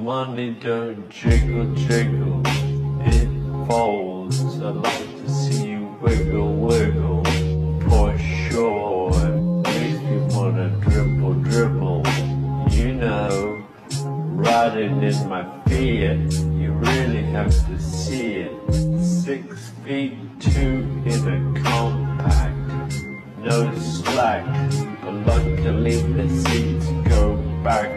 Money don't jiggle jiggle, it falls. I'd like to see you wiggle wiggle, for sure. If you wanna dribble dribble. You know, riding in my fear. you really have to see it. Six feet two in a compact, no slack, but luckily the seats go back.